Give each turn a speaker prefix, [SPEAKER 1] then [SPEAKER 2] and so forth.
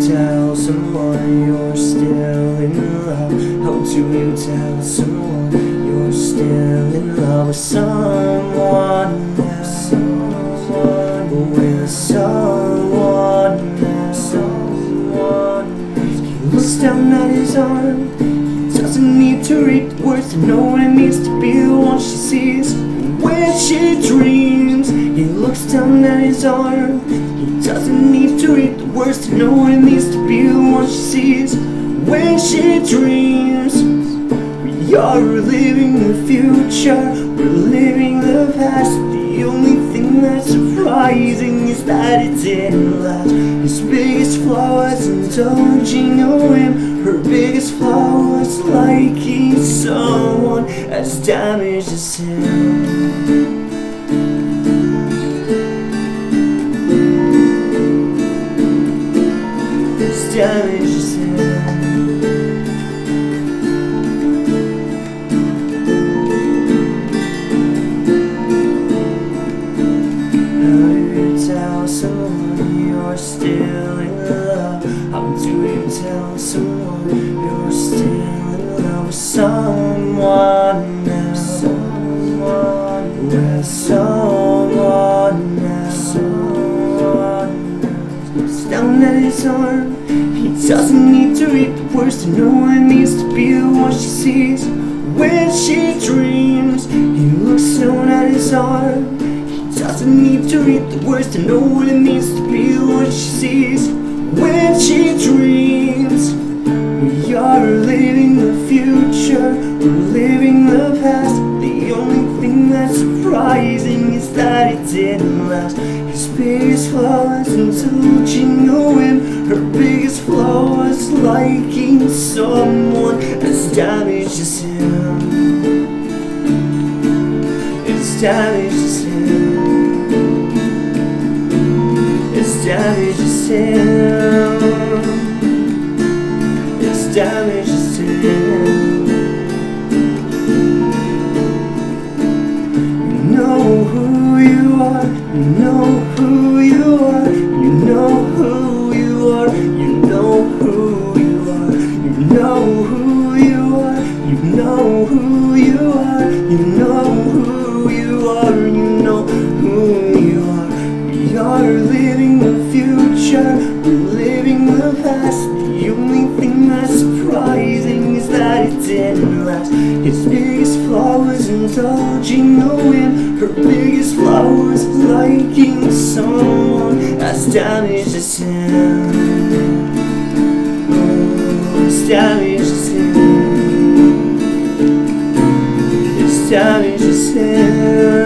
[SPEAKER 1] tell someone you're still in love? How do we tell some more you're still in love with someone down at his arm. Doesn't need to read the words to know what it means to be the one she sees when she dreams. He looks down at his arm. He doesn't need to read the words to know what it means to be the one she sees when she dreams. We are living the future, we're living the past. Surprising is that it didn't last. His biggest flaw was indulging a whim. Her biggest flaw was liking someone as damaged as him. As damaged as him. Tell someone you're still in love with someone else? With someone else. Down at his arm. He doesn't need to read the words to know what it means to be the one she sees when she dreams. He looks down at his arm. He doesn't need to read the words to know what it means to be the one she sees when she thing that's surprising is that it didn't last. His biggest flaw was indulging a whim. Her biggest flaw was liking someone as damaged as him. As damaged as him. As damaged as him. As damaged who you are, you know who you are, you know who you are, you know who you are, you know who you are, you know who you are, you know who you are, you know who you are. We are living the future, we're living the past. The only thing that's surprising is that it didn't last. His biggest flaw was indulging a whim. Her flaw was liking someone as damaged as him. Oh, as damaged as him. As damaged as him.